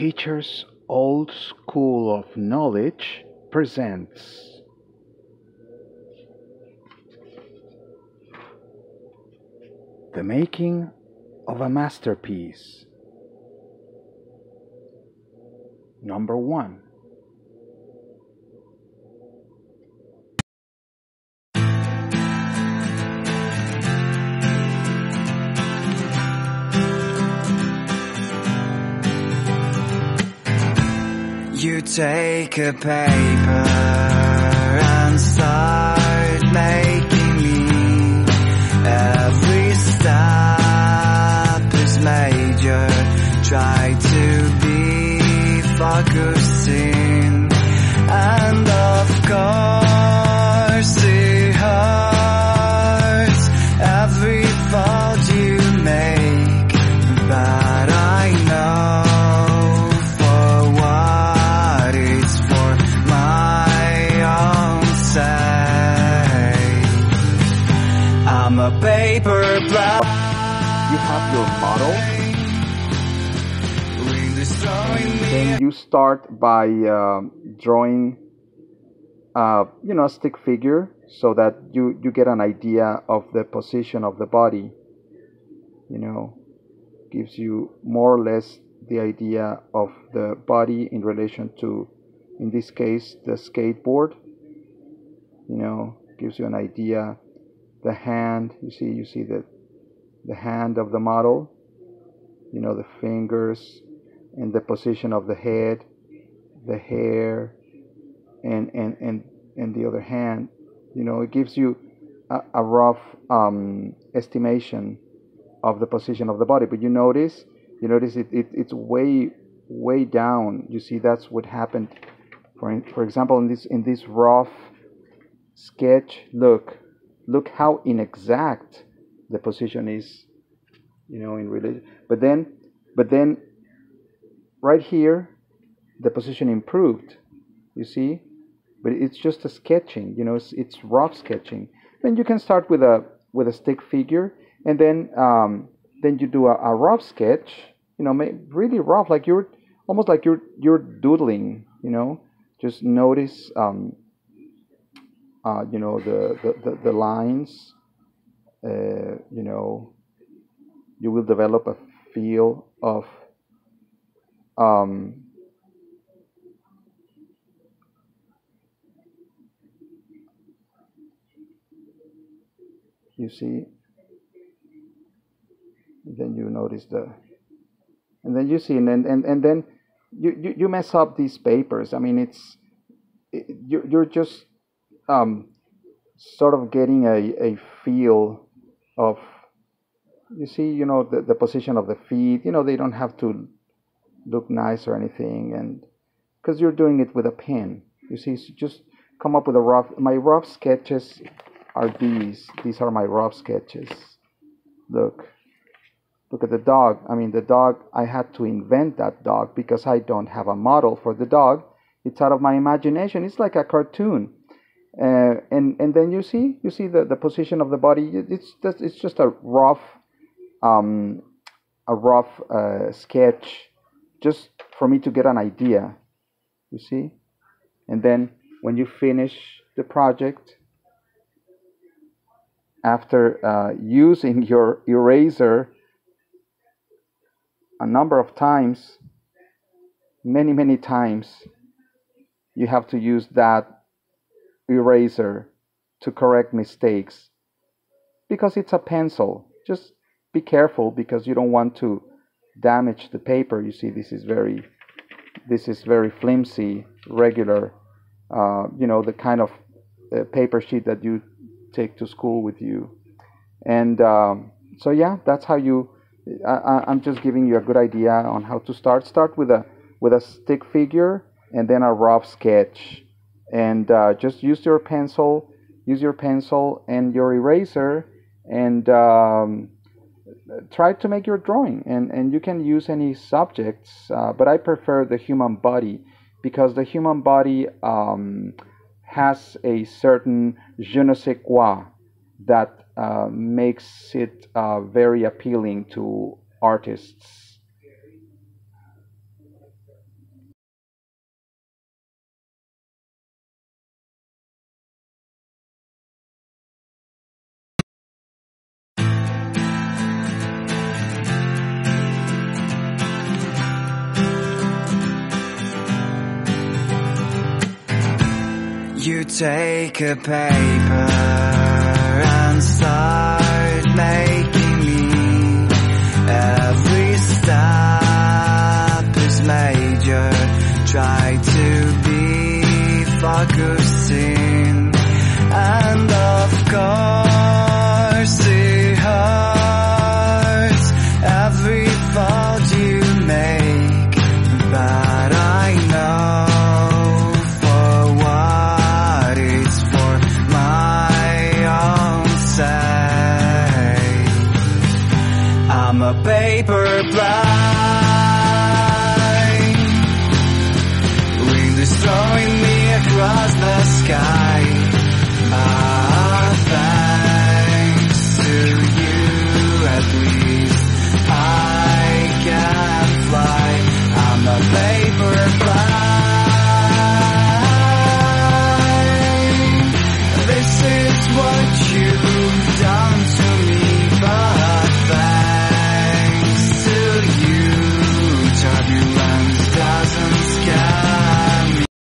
Teacher's Old School of Knowledge presents The Making of a Masterpiece. Number one. You take a paper and start making paper black. You have your model, then you start by um drawing, uh, you know, a stick figure so that you, you get an idea of the position of the body. You know, gives you more or less the idea of the body in relation to, in this case, the skateboard. You know, gives you an idea. The hand, you see, you see the, the hand of the model. You know, the fingers and the position of the head, the hair, and and and and the other hand. You know, it gives you a, a rough um, estimation of the position of the body. But you notice, you notice it, it it's way way down. You see, that's what happened. For for example, in this in this rough sketch, look, look how inexact the position is. You know, in relation. But then, but then, right here, the position improved. You see, but it's just a sketching. You know, it's, it's rough sketching. Then you can start with a with a stick figure, and then um, then you do a, a rough sketch. You know, really rough, like you're almost like you're you're doodling. You know, just notice. Um, uh, you know the the, the, the lines. Uh, you know, you will develop a feel of um, you see then you notice the and then you see and then and, and then you, you you mess up these papers i mean it's it, you're, you're just um, sort of getting a, a feel of you see you know the, the position of the feet you know they don't have to look nice or anything and because you're doing it with a pen. You see so just come up with a rough my rough sketches are these. These are my rough sketches. Look. Look at the dog. I mean the dog i had to invent that dog because i don't have a model for the dog. It's out of my imagination. It's like a cartoon uh, and and then you see you see the, the position of the body. It's just it's just a rough um, a rough uh, sketch just for me to get an idea you see? And then when you finish the project after uh, using your eraser a number of times many many times you have to use that eraser to correct mistakes because it's a pencil. Just be careful because you don't want to damage the paper. You see this is very this is very flimsy regular uh, you know the kind of uh, paper sheet that you take to school with you. And um, so yeah that's how you I, i'm just giving you a good idea on how to start. Start with a with a stick figure and then a rough sketch and uh, just use your pencil use your pencil and your eraser and um, try to make your drawing. And, and you can use any subjects uh, but i prefer the human body because the human body um, has a certain je ne sais quoi that uh, makes it uh, very appealing to artists You take a paper and start making me. Every step is major. Try to be focusing, I'm a paper plane, wind throwing me across the sky.